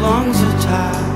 long's a child.